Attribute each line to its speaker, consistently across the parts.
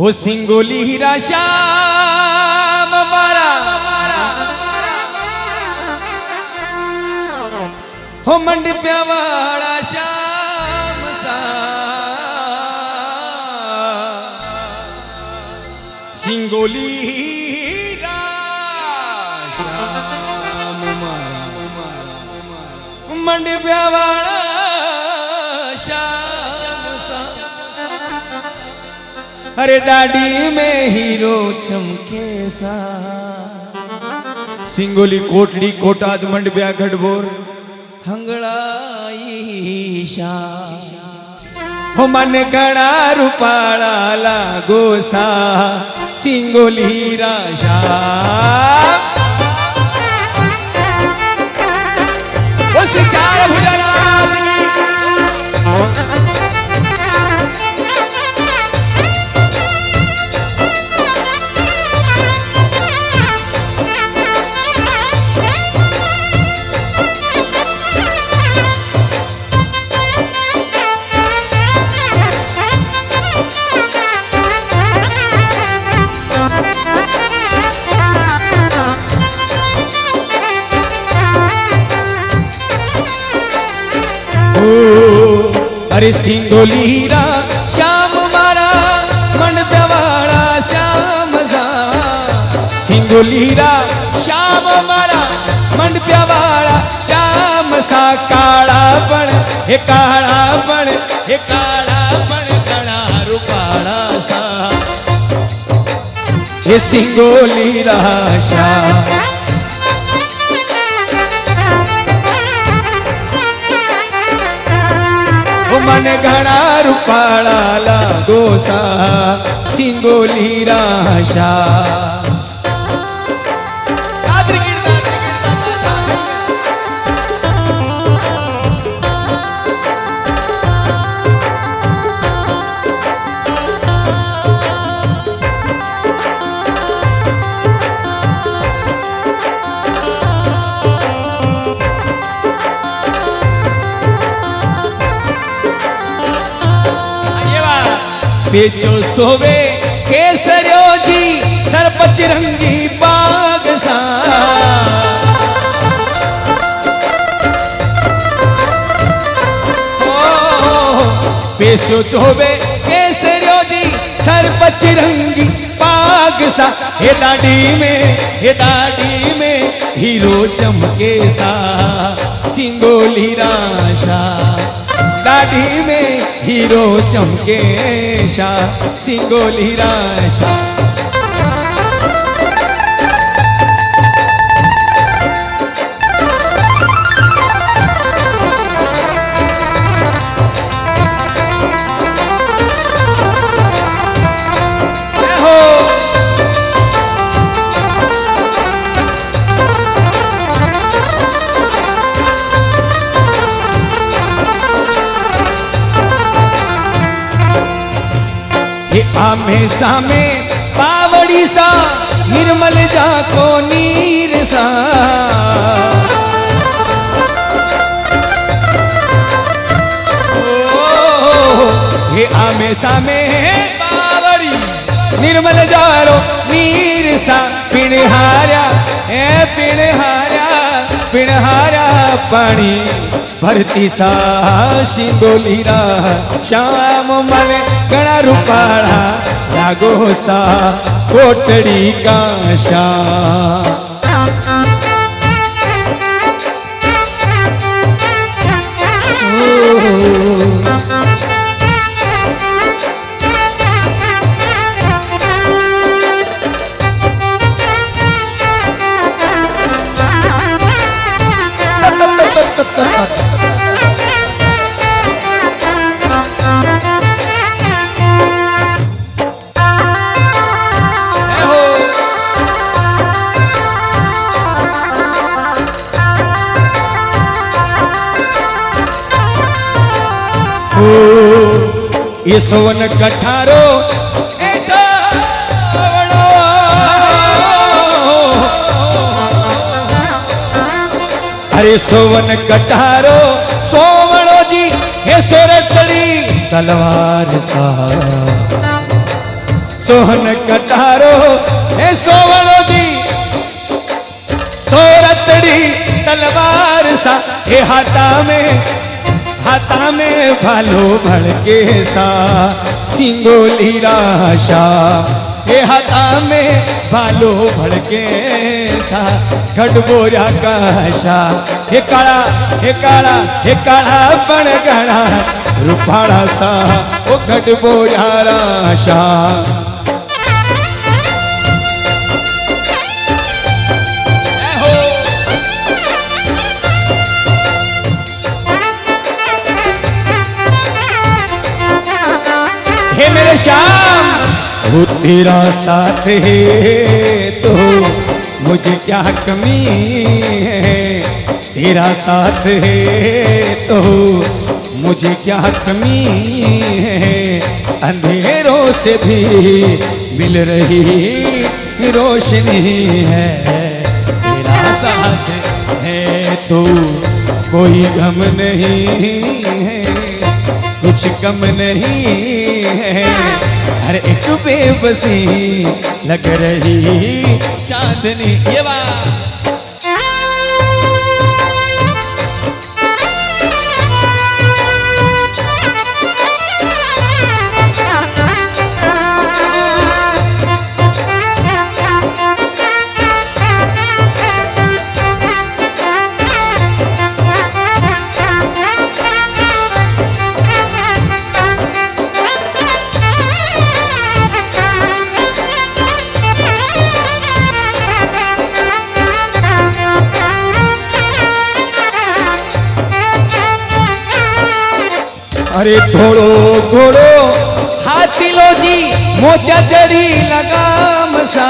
Speaker 1: हो सिंगोली हीरा श्याम मारा। हो मंडप्या वाला श्याम सिंगोली हीरा श्याम मारा। मंडप्या अरे दाढ़ी में हीरो चमके सा। सिंगोली कोटड़ी कोटाज मंडब्या गढ़बोर हंगड़ाईशा हो मन गणा रूपाला लागो सा, सिंगोली राशा। चार भुजना अरे सिंगोलीरा श्याम मारा, मन प्यावाड़ा श्याम जा। सिंगोलीरा श्याम मारा, मन प्यावाड़ा श्याम सा। काड़ा पण हे काड़ा पण हे काड़ा पण कड़ा रूपाड़ा सा हे सिंगोलीरा श्याम। मन घना रूपाला लागो सा सिंगोली राशा बेचो सोवे केसरियो जी सरपच रंगी बाग सा। पेशो चोवे केसरियो जी सरपच रंगी बाग सा। हे दाढ़ी में, हे दाढ़ी में हीरो चमके सा, सिंगोली राशा। दाढ़ी में हीरो चमके शाह सिंगोली राशा। आमे सामे पावड़ी सा, निर्मल जाको नीर सा। ये आमे सामे पावड़ी, निर्मल जारो नीर सा। पिणहारा है पिणहारा पानी भरती सा शिंगोलीरा श्याम मन गणा रूपाड़ा लागो सा कोटड़ी का ये सोवन कठारो अरे सोवन कठारो, सोवणो जी हे सोरतड़ी तलवार सोहन कटारो हे सोवणो जी सोरतड़ी तलवार सा हे हाथा में हाथा में भालो भड़के सा, सिंगोली राशा। हे हाथा में भालो भड़के सा गढ़बोरा काशा। हे काला हे काला हे काला बण गणा रूपाड़ा सा, ओ गढ़बोरा राशा। वो तेरा साथ है तो मुझे क्या कमी है? तेरा साथ है तो मुझे क्या कमी है? अंधेरों से भी मिल रही रोशनी है। तेरा साथ है तो कोई गम नहीं है, कुछ कम नहीं है। हर एक बेबसी लग रही चांदनी। ये बात। अरे घोड़ो घोड़ो। हाथी लो जी मोत्या चढ़ी लगाम सा।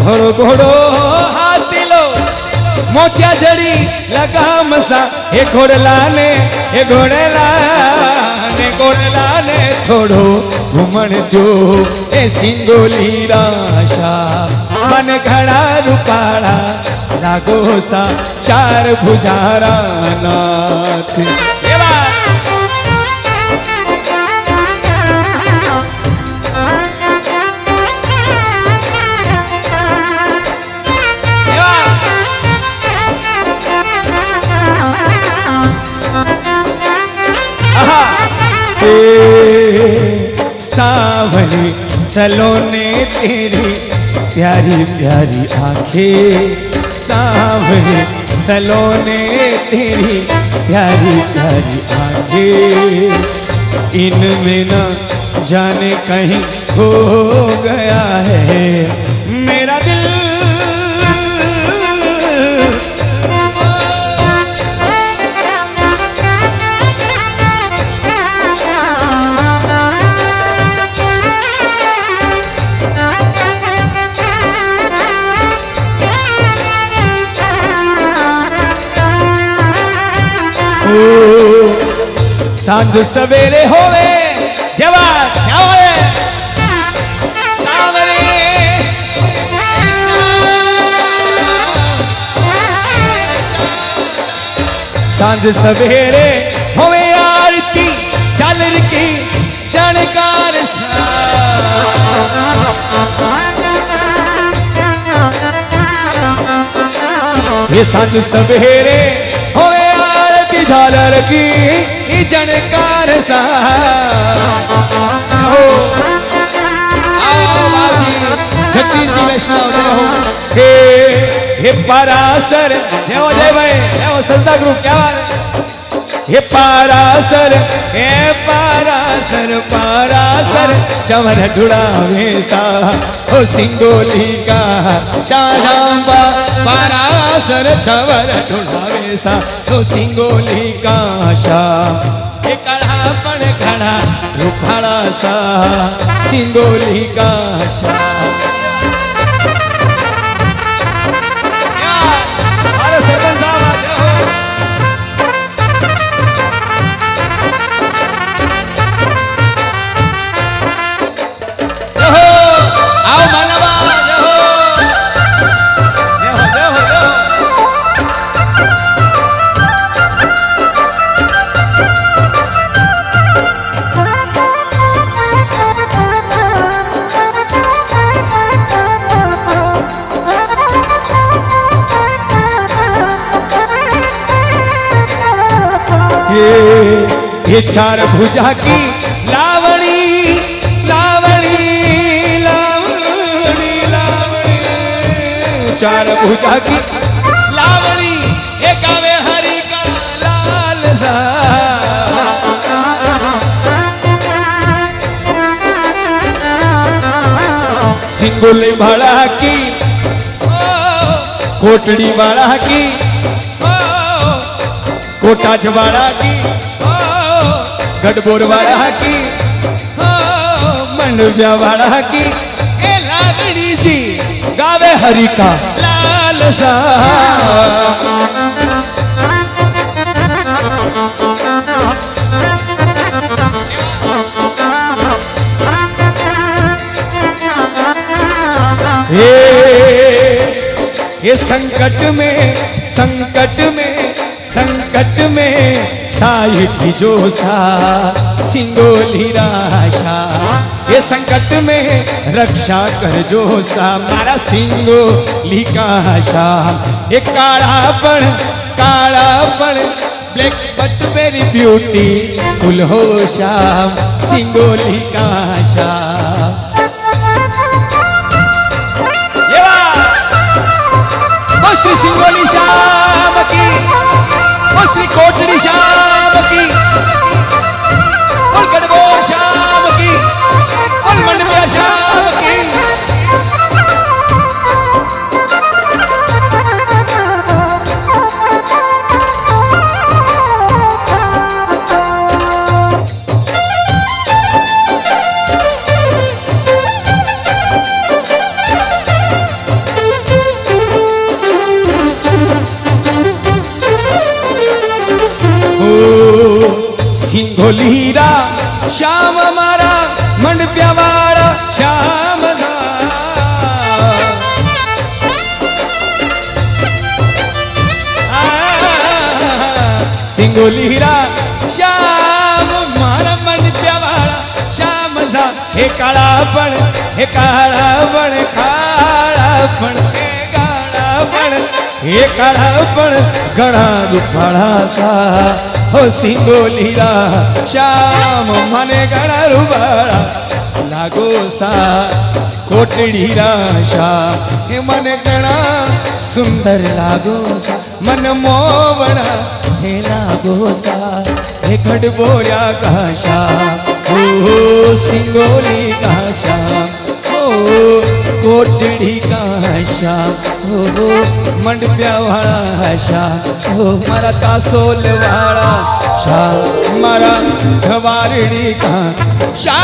Speaker 1: घोड़ो घोड़ो, हाथी लो। मोत्या चढ़ी लगाम सा। हे घोड़ला ने, हे घोड़ला ने घोड़ला ने थोड़ो घुमण जो। ए सिंगोली राशा। मन घड़ा रुपाड़ा रागो सा चार भुजारा नाथ। सावनी सलोने तेरी प्यारी प्यारी आँखें सावनी सलोने तेरी प्यारी प्यारी आँखें। इनमें बिना जाने कहीं खो गया है। साँझ सवेरे होवे जवा क्या होवे साँझ सवेरे होवे आरती चालर की सा ये साँझ सवेरे होवे आरती झालर की जनकार सा। हो। हो। पारासर हे भाई हे ग्रुप क्या बात है। हे पारासर हे पारा सर चवर ढुड़ावे सा। ओ सिंगोली का शाशाम्बा पारासर चवर ढुड़ावे सा। ओ सिंगोली का शाम कड़ा पण खड़ा रुखाड़ा सा। सिंगोली का शाम ये चार भुजा की लावणी लावणी लावणी लावणी। चार भुजा की लावणी ये गावे हरि का लाल सा। सिंगुली भाड़ा की कोटड़ी वाला की ओ, कोटा जवाड़ा की। गढ़बोर वाला की मंडविया वाला की, ए लागड़ी जी, गावे हरि का लाल सा। ये संकट में संकट में संकट में साहित्य जो सा सिंगोली राशा। ये संकट में रक्षा कर जो सा मारा सिंगोली का आशा ये काढ़ापन काढ़ापन black but very beautiful हो शाम सिंगोली का आशा सिंगोली की श्री कोटड़ी शाम। सिंगोलीरा श्याम मारा मंडपिया वाला श्याम सिंगोलीरा, श्याम मारा मंडपिया वाला श्याम सा हे काळा पण, हे काळा पण काळा पण, हे काळा पण, हे काळा पण, गणा दुफाळा सा। हो सिंगोलीरा श्याम मने गणा रुबाळा लागो सा कोटडीरा श्याम हे मन गणा, सुंदर लागो सा, मन मोवणा हे लागो सा, हे खडबोऱ्या काशा हो हो सिंगोली काशा हो कोटडी काशा हो वाला मंडप्या वाळा शा हो मारा तासोल वाला शाह मारा गवारडी का शा